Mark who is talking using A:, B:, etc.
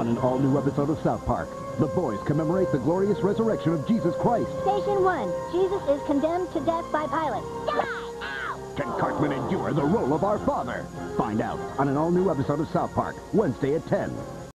A: On an all-new episode of South Park, the boys commemorate the glorious resurrection of Jesus Christ.
B: Station 1. Jesus is condemned to death by Pilate. Die! Ow!
A: Can Cartman endure the role of our father? Find out on an all-new episode of South Park, Wednesday at 10.